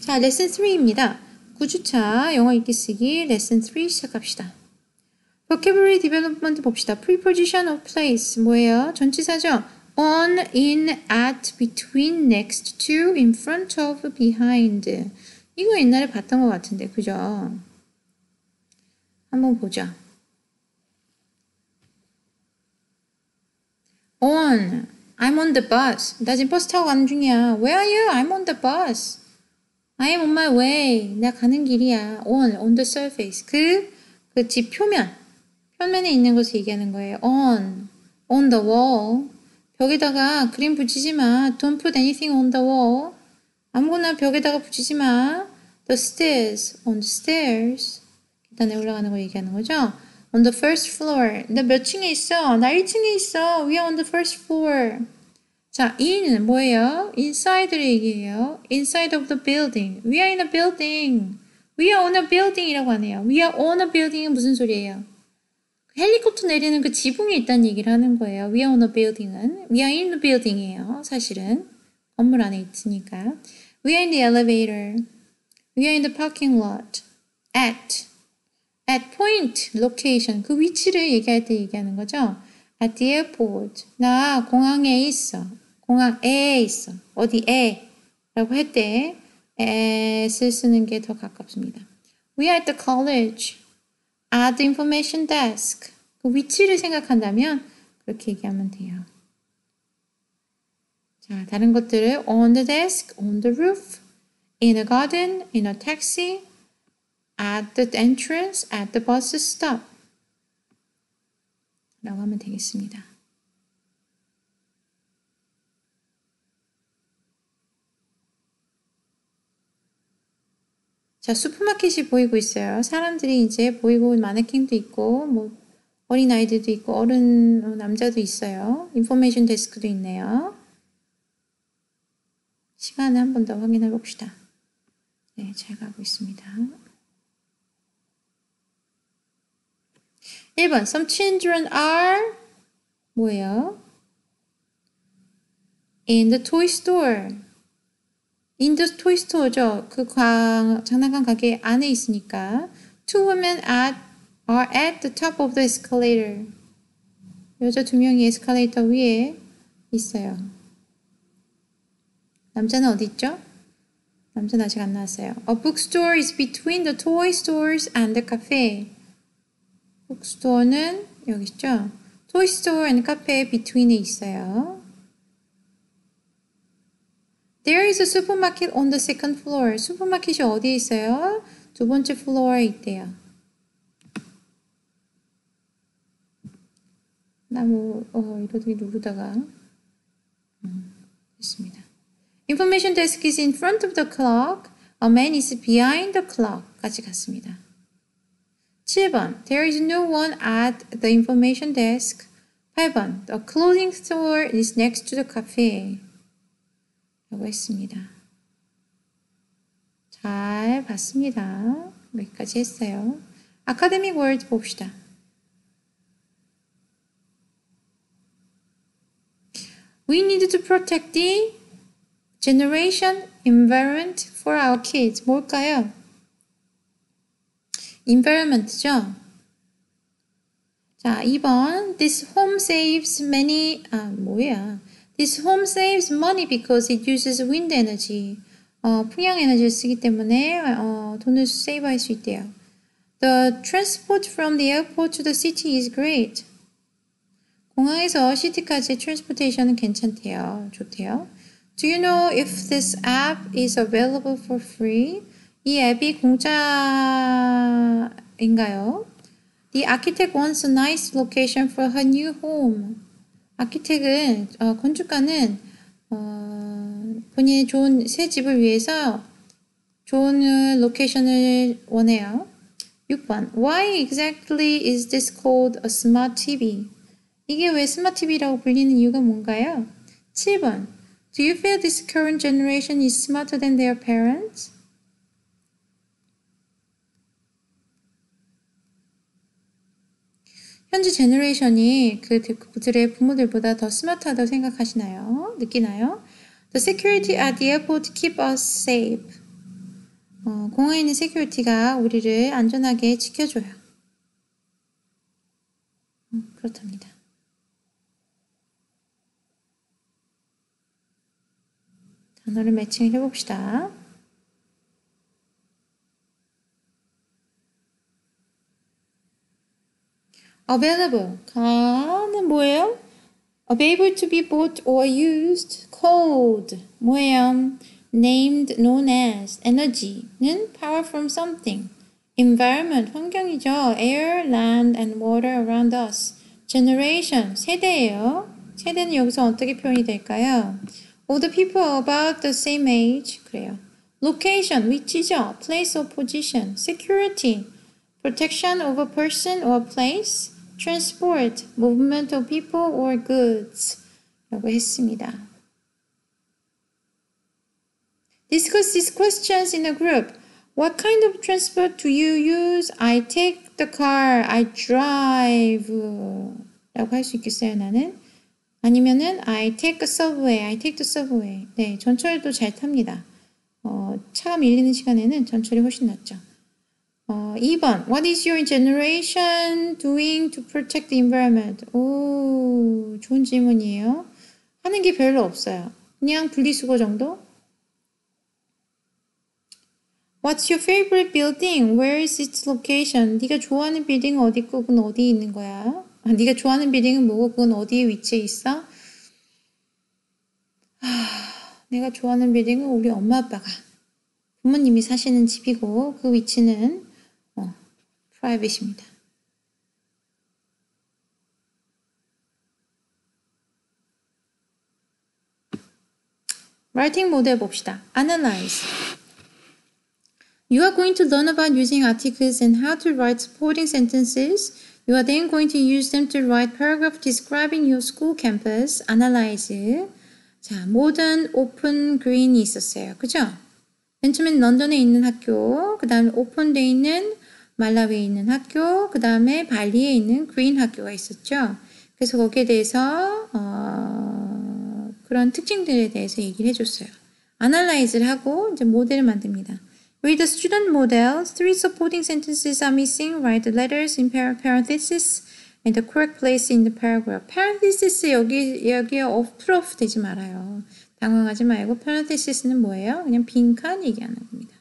자, 레슨 3입니다. 9주차 영어 읽기 쓰기 레슨 3 시작합시다. vocabulary development 봅시다. preposition of place 뭐예요? 전치사죠? on, in, at, between, next to, in front of, behind. 이거 옛날에 봤던 것 같은데, 그죠? 한번 보자. on. I'm on the bus. 나 지금 버스 타고 가는 중이야. Where are you? I'm on the bus. I am on my way. 나 가는 길이야. On, on the surface. 그, 그 집 표면. 표면에 있는 것을 얘기하는 거예요. On, on the wall. 벽에다가 그림 붙이지 마. Don't put anything on the wall. 아무거나 벽에다가 붙이지 마. The stairs, on the stairs. 계단에 올라가는 거 얘기하는 거죠. On the first floor. 나 몇 층에 있어? 나 1층에 있어. We are on the first floor. 자, in 뭐예요? inside를 얘기해요. inside of the building. We are in a building. We are on a building이라고 하네요. We are on a building은 무슨 소리예요? 헬리콥터 내리는 그 지붕에 있다는 얘기를 하는 거예요. We are on a building은. We are in the building이에요. 사실은. 건물 안에 있으니까. We are in the elevator. We are in the parking lot. At. At point, location. 그 위치를 얘기할 때 얘기하는 거죠. At the airport. 나 공항에 있어. 공항 에 있어. 어디 에? 라고 할때 at을 쓰는 게 더 가깝습니다. We are at the college. At the information desk. 그 위치를 생각한다면 그렇게 얘기하면 돼요. 자, 다른 것들을 on the desk, on the roof, in a garden, in a taxi, at the entrance, at the bus stop. 라고 하면 되겠습니다. 자, 슈퍼마켓이 보이고 있어요. 사람들이 이제 보이고 마네킹도 있고 뭐 어린 아이들도 있고 어른 남자도 있어요. 인포메이션 데스크도 있네요. 시간을 한 번 더 확인해 봅시다. 네, 잘 가고 있습니다. 1번 Some children are 뭐예요? In the toy store. Toy store죠. 그 광, 장난감 가게 안에 있으니까. Two women at, are at the top of the escalator. 여자 두 명이 에스컬레이터 위에 있어요. 남자는 어디 있죠? 남자는 아직 안 나왔어요. A bookstore is between the toy stores and the cafe. 북스토어는 여기 있죠? 토이스토어 and 카페 between에 있어요. There is a supermarket on the second floor. 슈퍼마켓이 어디에 있어요? 두 번째 플로어에 있대요. 나뭐 어, 이러더니 누르다가 음, 됐습니다. Information desk is in front of the clock. A man is behind the clock. 까지 갔습니다. 7번. There is no one at the information desk. 8번. The clothing store is next to the cafe. 라고 했습니다. 잘 봤습니다. 여기까지 했어요. 아카데믹 월드 봅시다. We need to protect the generation environment for our kids. 뭘까요? environment죠. 자, 2번. This home saves many, 아, 뭐야. This home saves money because it uses wind energy. 어, 풍력 에너지를 쓰기 때문에 어, 돈을 세이브할 수 있대요. The transport from the airport to the city is great. 공항에서 시티까지의 transportation은 괜찮대요. 좋대요. Do you know if this app is available for free? 이 앱이 공짜인가요? The architect wants a nice location for her new home. 아키텍은 어, 건축가는 어, 본인의 좋은 새 집을 위해서 좋은 location을 원해요. 6번 Why exactly is this called a smart TV? 이게 왜 스마트 TV라고 불리는 이유가 뭔가요? 7번 Do you feel this current generation is smarter than their parents? 현재 generation이 그들의 부모들보다 더 스마트하다고 생각하시나요? 느끼나요? The security at the airport keep us safe. 어, 공항에 있는 security가 우리를 안전하게 지켜줘요. 음, 그렇답니다. 단어를 매칭을 해봅시다. available. 가는 뭐예요? available to be bought or used. cold. 뭐예요? named, known as. energy는 power from something. environment, 환경이죠. air, land, and water around us. generation, 세대예요. 세대는 여기서 어떻게 표현이 될까요? all the people about the same age. 그래요. location, 위치죠. place or position. security, protection of a person or place. Transport, movement of people or goods 라고 했습니다. Discuss these questions in a group. What kind of transport do you use? I take the car. I drive. 라고 할 수 있겠어요, 나는? 아니면은 I take a subway. I take the subway. 네, 전철도 잘 탑니다. 어, 차가 밀리는 시간에는 전철이 훨씬 낫죠. 어, 2번. What is your generation doing to protect the environment? 오, 좋은 질문이에요. 하는 게 별로 없어요. 그냥 분리수거 정도? What's your favorite building? Where is its location? 네가 좋아하는 빌딩은 어디 있고 그건 어디에 있는 거야? 아, 네가 좋아하는 빌딩은 뭐고 그건 어디에 위치해 있어? 하, 내가 좋아하는 빌딩은 우리 엄마 아빠가 부모님이 사시는 집이고 그 위치는 프라이빗입니다. 라이팅 모드 해봅시다. Analyze. You are going to learn about using articles and how to write supporting sentences. You are then going to use them to write paragraph describing your school campus. Analyze. 자, modern, open, green이 있었어요. 그죠? 맨 처음엔 런던에 있는 학교, 그 다음에 오픈되어 있는 말라위에 있는 학교, 그 다음에 발리에 있는 그린 학교가 있었죠. 그래서 거기에 대해서 어, 그런 특징들에 대해서 얘기를 해줬어요. 아날라이즈를 하고 이제 모델을 만듭니다. With the student model, three supporting sentences are missing. Write the letters in parenthesis and the correct place in the paragraph. parenthesis 여기 여기에 off 되지 말아요. 당황하지 말고 parenthesis는 뭐예요? 그냥 빈칸 얘기하는 겁니다.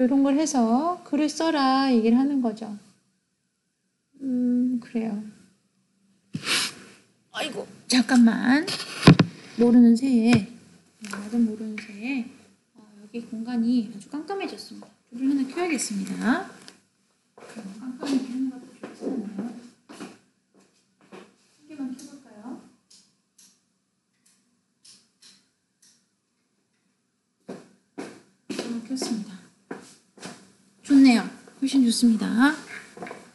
이런 걸 해서 글을 써라 얘기를 하는 거죠. 음, 그래요. 아이고, 잠깐만. 모르는 새에, 나도 모르는 새에, 어, 여기 공간이 아주 깜깜해졌습니다. 불을 하나 켜야겠습니다. 깜깜하게 하는 것도 좋지 않나요? 한 개만 켜볼까요? 음, 켰습니다. 좋네요. 훨씬 좋습니다.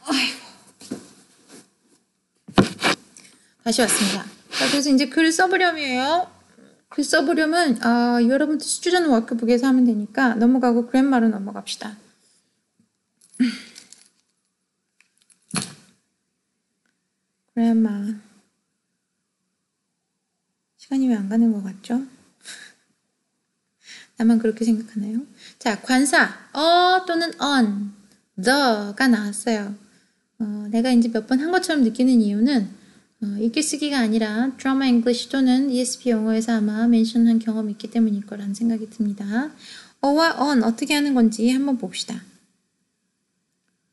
아이고. 다시 왔습니다. 자, 그래서 이제 글을 써보려면요. 글 써보려면 어, 여러분들 스튜전 워크북에서 하면 되니까 넘어가고 그랜마로 넘어갑시다. Grammar 시간이 왜 안 가는 것 같죠? 나만 그렇게 생각하나요? 자, 관사 a 또는 an, the가 나왔어요. 어, 내가 이제 몇 번 한 것처럼 느끼는 이유는 어, 읽기 쓰기가 아니라 드라마 English 또는 ESP 영어에서 아마 mention한 경험이 있기 때문일 거라는 생각이 듭니다. a와 an 어떻게 하는 건지 한번 봅시다.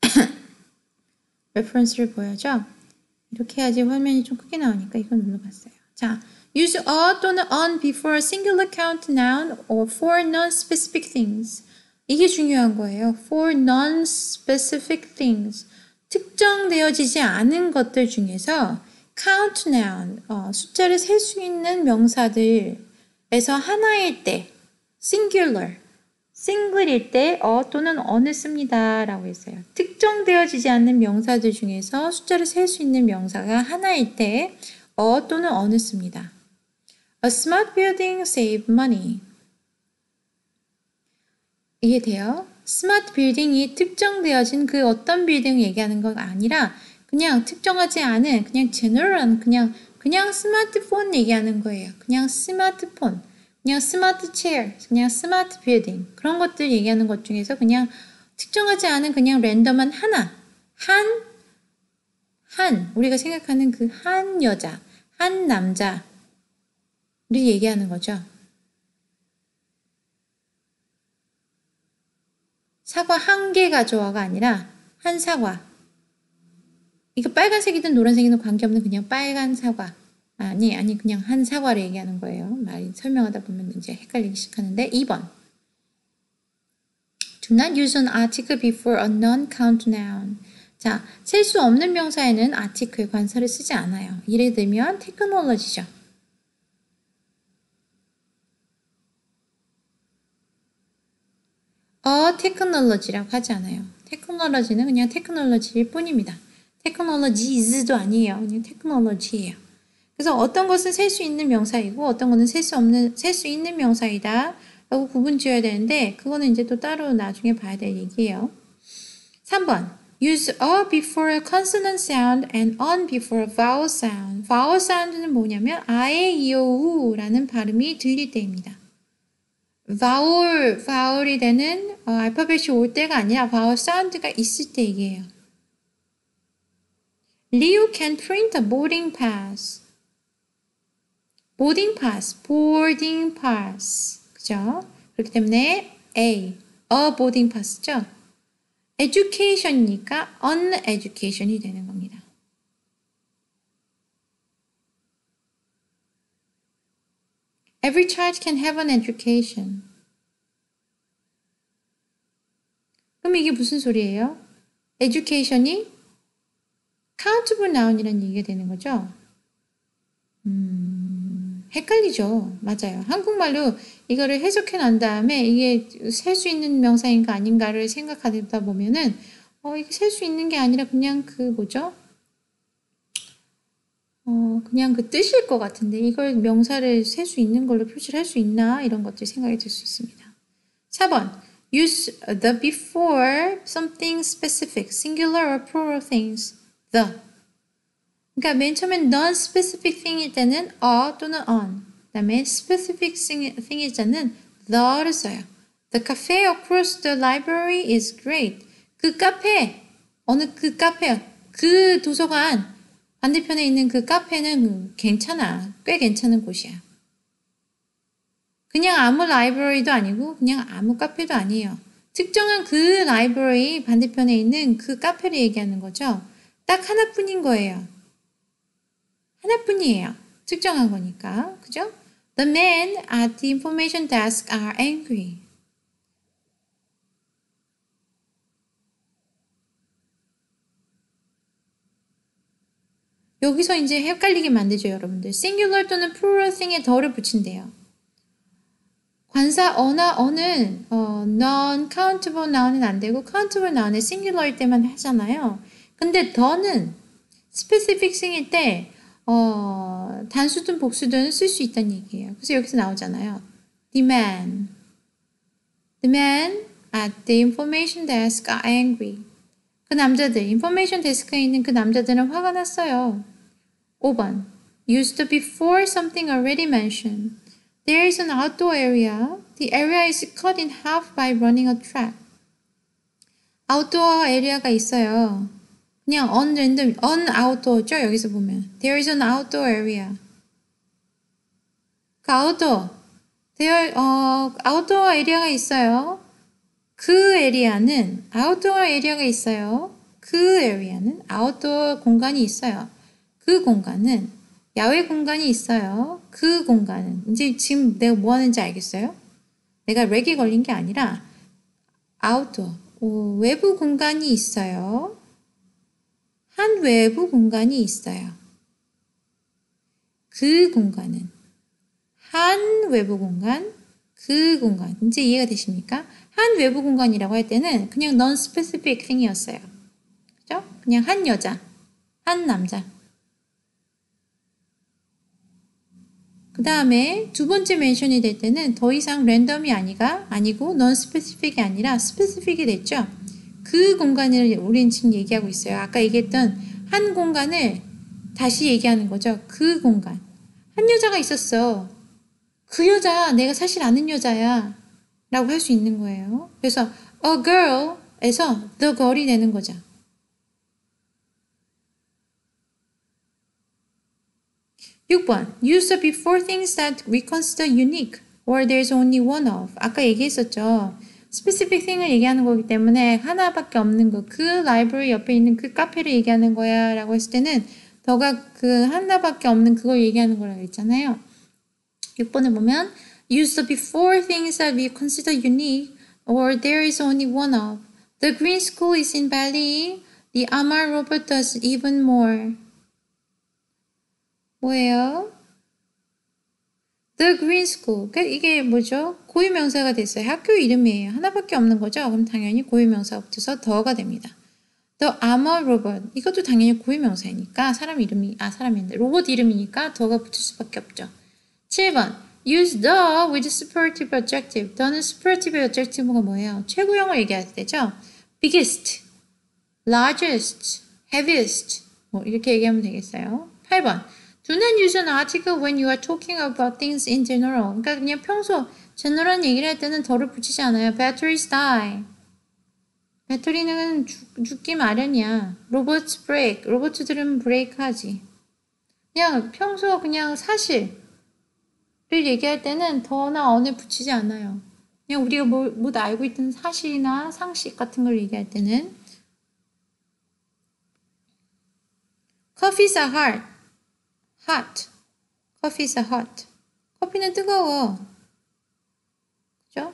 Reference를 보여줘. 이렇게 해야지 화면이 좀 크게 나오니까 이거 눌러봤어요. 자, use a 또는 an before a singular count noun or for non-specific things. 이게 중요한 거예요. for non-specific things. 특정되어지지 않은 것들 중에서 count noun, 어, 숫자를 셀 수 있는 명사들에서 하나일 때 singular, single일 때 어 또는 어느 씁니다 라고 했어요. 특정되어지지 않는 명사들 중에서 숫자를 셀 수 있는 명사가 하나일 때 어 또는 어느 씁니다. A smart building save money. 이해돼요? 스마트 빌딩이 특정되어진 그 어떤 빌딩을 얘기하는 건 아니라 그냥 특정하지 않은 그냥 제너럴한 그냥 그냥 스마트폰 얘기하는 거예요. 그냥 스마트폰. 그냥 스마트 체어, 그냥 스마트 빌딩 그런 것들 얘기하는 것 중에서 그냥 특정하지 않은 그냥 랜덤한 하나, 한, 한 우리가 생각하는 그 한 여자, 한 남자를 얘기하는 거죠. 사과 한 개 가져와가 아니라 한 사과. 이거 빨간색이든 노란색이든 관계없는 그냥 빨간 사과. 아니, 아니, 그냥 한 사과를 얘기하는 거예요. 말이 설명하다 보면 이제 헷갈리기 시작하는데, 2번. Do not use an article before a non-count noun. 자, 셀 수 없는 명사에는 article 관사를 쓰지 않아요. 예를 들면, technology죠. a technology라고 하지 않아요. technology는 그냥 technology일 뿐입니다. 테크놀로지즈도 아니에요. 그냥 테크놀로지예요. 그래서 어떤 것은 셀 수 있는 명사이고 어떤 것은 셀 수 없는 셀 수 있는 명사이다. 라고 구분 지어야 되는데 그거는 이제 또 따로 나중에 봐야 될 얘기예요. 3번 use a before a consonant sound and on before a vowel sound. vowel sound는 뭐냐면 아에 이오우라는 발음이 들릴 때입니다. Vowel, vowel이 되는 어, 알파벳이 올 때가 아니라 vowel 사운드가 있을 때 얘기해요. Leo can print a boarding pass. boarding pass, boarding pass. 그죠? 그렇기 때문에 A, a boarding pass죠? education이니까 on education이 되는 겁니다. Every child can have an education. 그럼 이게 무슨 소리예요? education이 countable noun이라는 얘기가 되는 거죠? 음, 헷갈리죠. 맞아요. 한국말로 이거를 해석해 난 다음에 이게 셀 수 있는 명사인가 아닌가를 생각하다 보면은 어, 이게 셀 수 있는 게 아니라 그냥 그 뭐죠? 어, 그냥 그 뜻일 것 같은데 이걸 명사를 셀 수 있는 걸로 표시를 할 수 있나 이런 것들이 생각이 들 수 있습니다. 4번 use the before something specific, singular or plural things. the 그러니까 맨 처음엔 non-specific thing일 때는 a 또는 on 그다음에 specific thing일 때는 the를 써요. The cafe across the library is great. 그 카페 어느 그 카페 그 도서관 반대편에 있는 그 카페는 괜찮아. 꽤 괜찮은 곳이야. 그냥 아무 라이브러리도 아니고 그냥 아무 카페도 아니에요. 특정한 그 라이브러리 반대편에 있는 그 카페를 얘기하는 거죠. 딱 하나뿐인 거예요. 하나뿐이에요. 특정한 거니까. 그죠? The men at the information desk are angry. 여기서 이제 헷갈리게 만들죠, 여러분들. singular 또는 plural thing에 더를 붙인대요. 관사 어나 어는 어, non-countable noun은 안 되고 countable noun은 singular일 때만 하잖아요. 근데 더는 specific thing일 때 어, 단수든 복수든 쓸 수 있다는 얘기예요. 그래서 여기서 나오잖아요. The man. The man at the information desk are angry. 그 남자들, information desk에 있는 그 남자들은 화가 났어요. 5번. Used before something already mentioned. There is an outdoor area. The area is cut in half by running a track. 아웃도어 에리아가 있어요. 그냥 on random, on outdoor죠. 여기서 보면. There is an outdoor area. 그 outdoor. There, 어, outdoor 에리아가 있어요. 그 에리아는 outdoor 에리아가 있어요. 그 에리아는 outdoor 공간이 있어요. 그 공간은 야외 공간이 있어요. 그 공간은 이제 지금 내가 뭐 하는지 알겠어요? 내가 렉이 걸린 게 아니라 아웃도어 외부 공간이 있어요. 한 외부 공간이 있어요. 그 공간은 한 외부 공간, 그 공간. 이제 이해가 되십니까? 한 외부 공간이라고 할 때는 그냥 non-specific thing이었어요. 그죠? 그냥 한 여자, 한 남자. 그 다음에 두 번째 멘션이 될 때는 더 이상 랜덤이 아니가 아니고 non specific이 아니라 specific이 됐죠. 그 공간을 우리는 지금 얘기하고 있어요. 아까 얘기했던 한 공간을 다시 얘기하는 거죠. 그 공간. 한 여자가 있었어. 그 여자 내가 사실 아는 여자야 라고 할 수 있는 거예요. 그래서 a girl에서 the girl이 되는 거죠. 6번 Use the before things that we consider unique or there's only one of. 아까 얘기했었죠. specific thing을 얘기하는 거기 때문에 하나밖에 없는 거. 그 라이브러리 옆에 있는 그 카페를 얘기하는 거야 라고 했을 때는 더가 그 하나밖에 없는 그걸 얘기하는 거라고 했잖아요. 6번에 보면 Use the before things that we consider unique or there is only one of. The green school is in Bali. The Amar robot does even more. 뭐예요? The Green School. 그러니까 이게 뭐죠? 고유명사가 됐어요. 학교 이름이에요. 하나밖에 없는 거죠? 그럼 당연히 고유명사 붙어서 더가 됩니다. The Armor Robot. 이것도 당연히 고유명사이니까 사람 이름이 아 사람인데 로봇 이름이니까 더가 붙을 수밖에 없죠. 7번. Use the with superlative adjective. 더는 superlative adjective가 뭐예요? 최고형을 얘기할 때죠. biggest, largest, heaviest 뭐 이렇게 얘기하면 되겠어요. 8번. Do not use an article when you are talking about things in general. 그러니까 그냥 평소 general 얘기를 할 때는 더를 붙이지 않아요. Batteries die. 배터리는 죽, 죽기 마련이야. 로봇 브레이크. 로봇들은 브레이크 하지. 그냥 평소 그냥 사실을 얘기할 때는 더나 언을 붙이지 않아요. 그냥 우리가 뭐, 뭐 알고 있던 사실이나 상식 같은 걸 얘기할 때는 Coffees are hard. Hot. Coffee's hot. 커피는 뜨거워. 그죠?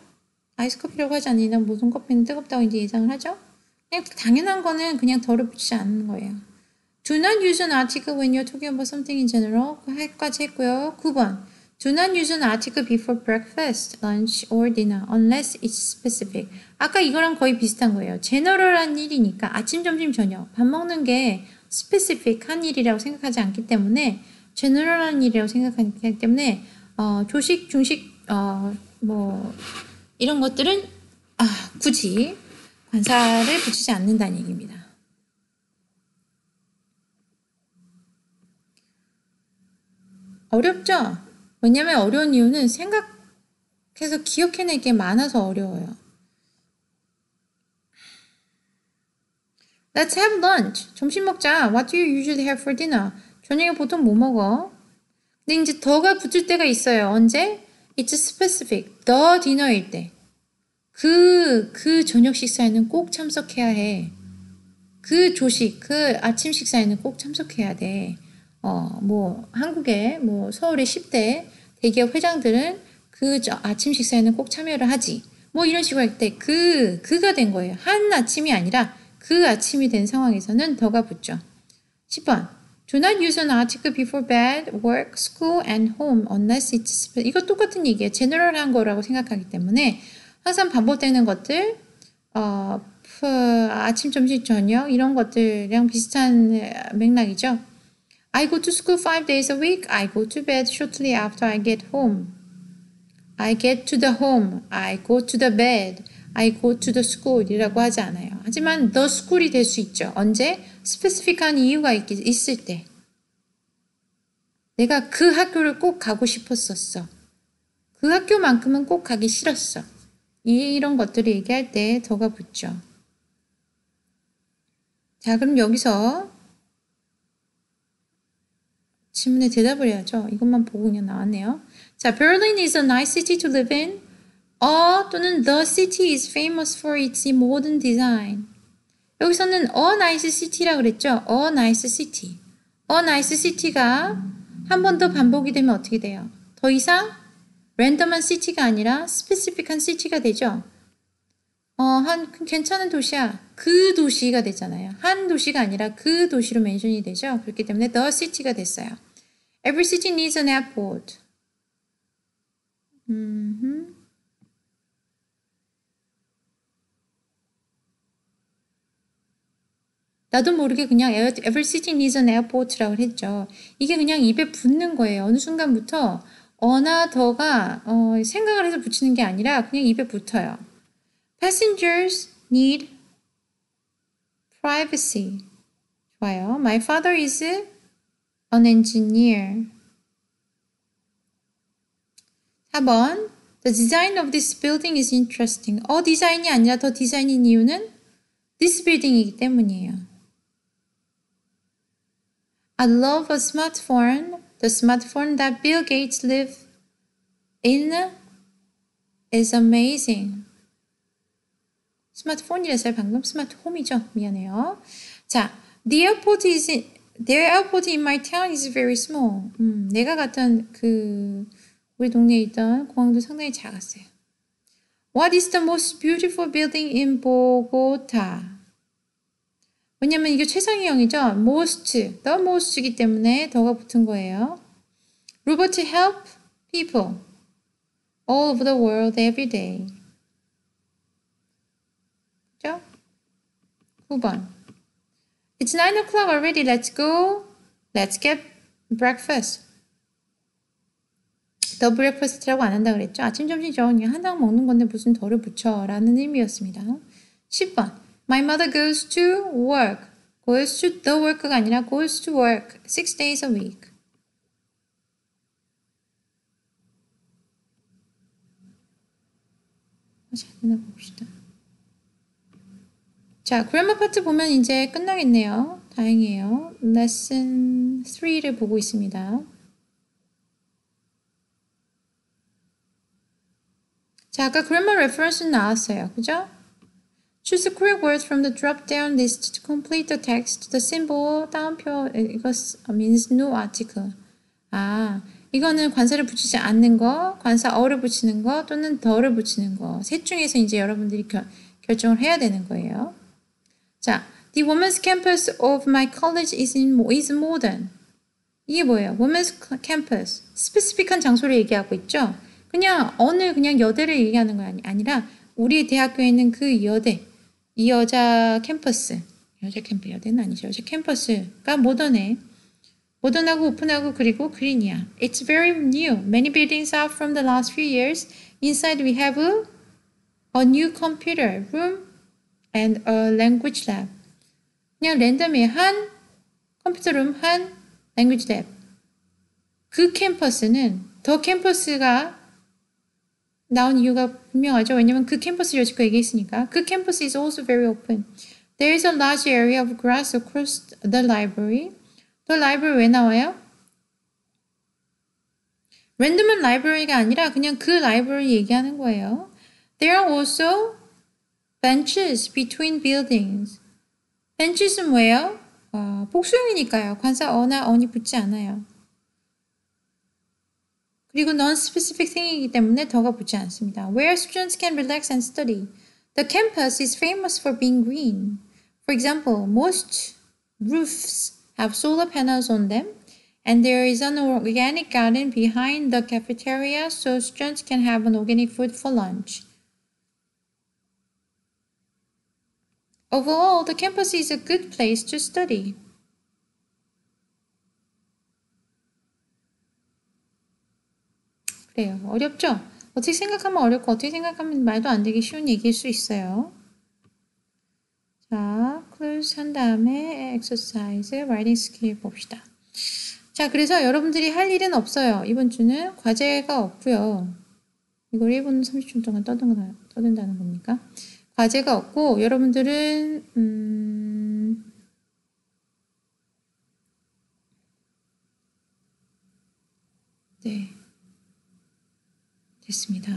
아이스 커피라고 하지 않니나 모든 커피는 뜨겁다고 이제 예상을 하죠? 그냥 당연한 거는 그냥 덜을 붙이지 않는 거예요. Do not use an article when you're talking about something in general. 그까지 했고요. 9번. Do not use an article before breakfast, lunch, or dinner unless it's specific. 아까 이거랑 거의 비슷한 거예요. 제너럴한 일이니까 아침, 점심, 저녁 밥 먹는 게 스페시픽한 일이라고 생각하지 않기 때문에 제너럴한 일이라고 생각하기 때문에 어, 조식, 중식, 어, 뭐 이런 것들은 아, 굳이 관사를 붙이지 않는다는 얘기입니다. 어렵죠? 왜냐면 어려운 이유는 생각해서 기억해내기 많아서 어려워요. Let's have lunch. 점심 먹자. What do you usually have for dinner? 저녁에 보통 뭐 먹어? 근데 이제 더가 붙을 때가 있어요. 언제? It's specific. the dinner일 때. 그, 그 저녁 식사에는 꼭 참석해야 해. 그 조식, 그 아침 식사에는 꼭 참석해야 돼. 어, 뭐, 한국의, 뭐, 서울의 10대 대기업 회장들은 그 아침 식사에는 꼭 참여를 하지. 뭐 이런 식으로 할 때 그, 그가 된 거예요. 한 아침이 아니라 그 아침이 된 상황에서는 더가 붙죠. 10번. Do not use an article before bed, work, school, and home unless it's 이거 똑같은 얘기예요. 제너럴한 거라고 생각하기 때문에 항상 반복되는 것들, 어, 아침, 점심, 저녁 이런 것들이랑 비슷한 맥락이죠. I go to school five days a week. I go to bed shortly after I get home. I get to the home. I go to the bed. I go to the school 이라고 하지 않아요. 하지만 the school이 될 수 있죠. 언제? 스페시픽한 이유가 있, 있을 때. 내가 그 학교를 꼭 가고 싶었었어. 그 학교만큼은 꼭 가기 싫었어. 이런 것들을 얘기할 때 더가 붙죠. 자, 그럼 여기서 질문에 대답을 해야죠. 이것만 보고 그냥 나왔네요. 자, Berlin is a nice city to live in. A 또는 the city is famous for its modern design. 여기서는 a nice city라 그랬죠. a nice city. a nice city가 한 번 더 반복이 되면 어떻게 돼요? 더 이상 랜덤한 city가 아니라 스페시픽한 city가 되죠. 어, 한 괜찮은 도시야. 그 도시가 되잖아요. 한 도시가 아니라 그 도시로 멘션이 되죠. 그렇기 때문에 the city가 됐어요. Every city needs an airport. 음 나도 모르게 그냥 every city needs an airport라고 했죠. 이게 그냥 입에 붙는 거예요. 어느 순간부터 어나 더가 어, 생각을 해서 붙이는 게 아니라 그냥 입에 붙어요. Passengers need privacy. 좋아요. My father is an engineer. 4번 The design of this building is interesting. 어 디자인이 아니라 더 디자인인 이유는 this building이기 때문이에요. I love a smartphone. The smartphone that Bill Gates live in is amazing. 스마트폰이라서요 방금 스마트홈이죠. 미안해요. 자, the airport is in, the airport in my town is very small. 음, 내가 갔던 그 우리 동네에 있던 공항도 상당히 작았어요. What is the most beautiful building in Bogota? 왜냐면 이게 최상위형이죠. most, the most이기 때문에 더가 붙은 거예요. Robot help people all over the world every day. 그죠? 9번. It's 9 o'clock already. Let's go. Let's get breakfast. the breakfast라고 안 한다 그랬죠. 아침, 점심, 저녁 하나 먹는 건데 무슨 the를 붙여 라는 의미였습니다. 10번 My mother goes to work. goes to the work가 아니라 goes to work six days a week. 잘 되나 봅시다. 자, grammar 파트 보면 이제 끝나겠네요. 다행이에요. 레슨 3를 보고 있습니다. 자, 아까 grammar reference 나왔어요. 그죠? Choose correct words from the drop-down list to complete the text. The symbol 따옴표 이거 means no article. 아, 이거는 관사를 붙이지 않는 거, 관사 어를 붙이는 거 또는 더를 붙이는 거. 셋 중에서 이제 여러분들이 결, 결정을 해야 되는 거예요. 자, The women's campus of my college is in is modern. 이게 뭐예요? Women's campus. 스페시픽한 장소를 얘기하고 있죠. 그냥 어느 그냥 여대를 얘기하는 거 아니, 아니라 우리 대학교에 있는 그 여대, 이 여자 캠퍼스, 여자 캠프 여대는 아니죠. 여자 캠퍼스가 모던해. 모던하고 오픈하고 그리고 그린이야. It's very new. Many buildings are from the last few years. Inside we have a, a new computer room and a language lab. 그냥 랜덤에 한 컴퓨터 룸, 한 language lab. 그 캠퍼스는 더 캠퍼스가 나온 이유가 분명하죠. 왜냐면 그 캠퍼스 여지껏 얘기했으니까. 그 캠퍼스 is also very open. There is a large area of grass across the library. The library 왜 나와요? 랜덤한 라이브러리가 아니라 그냥 그 라이브러리 얘기하는 거예요. There are also benches between buildings. benches는 뭐예요? 어, 복수형이니까요. 관사 어나 어니 붙지 않아요. 그리고 non-specific thing이기 때문에 더가 붙지 않습니다. Where students can relax and study. The campus is famous for being green. For example, most roofs have solar panels on them, and there is an organic garden behind the cafeteria so students can have an organic food for lunch. Overall, the campus is a good place to study. 그래요. 어렵죠? 어떻게 생각하면 어렵고 어떻게 생각하면 말도 안 되기 쉬운 얘기일 수 있어요. 자, close 한 다음에 exercise, writing skill 봅시다. 자, 그래서 여러분들이 할 일은 없어요. 이번 주는 과제가 없고요. 이걸 1분 30초 동안 떠든, 떠든다는 겁니까? 과제가 없고 여러분들은 음, 네. 됐습니다.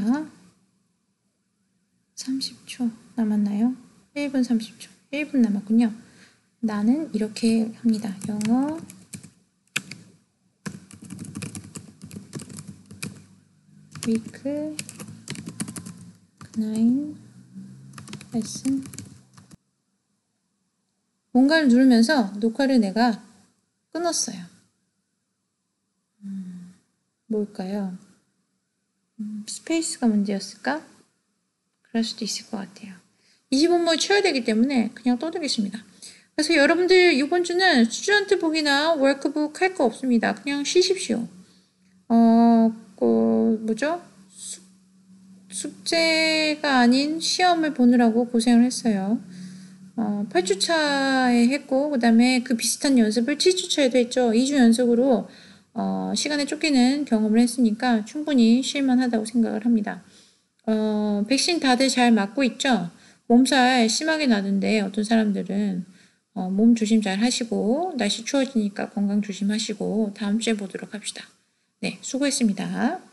30초 남았나요? 1분 30초. 1분 남았군요. 나는 이렇게 합니다. 영어 Week 9 레슨 뭔가를 누르면서 녹화를 내가 끊었어요. 음, 뭘까요? 스페이스가 문제였을까? 그럴 수도 있을 것 같아요. 20분만 쳐야 되기 때문에 그냥 떠들겠습니다. 그래서 여러분들 이번 주는 student book이나 워크북 할 거 없습니다. 그냥 쉬십시오. 어, 그, 뭐죠? 숙, 숙제가 아닌 시험을 보느라고 고생을 했어요. 어, 8주차에 했고, 그 다음에 그 비슷한 연습을 7주차에도 했죠. 2주 연속으로 어, 시간에 쫓기는 경험을 했으니까 충분히 쉴만하다고 생각을 합니다. 어, 백신 다들 잘 맞고 있죠? 몸살 심하게 나던데 어떤 사람들은 어, 몸 조심 잘 하시고 날씨 추워지니까 건강 조심하시고 다음 주에 보도록 합시다. 네, 수고했습니다.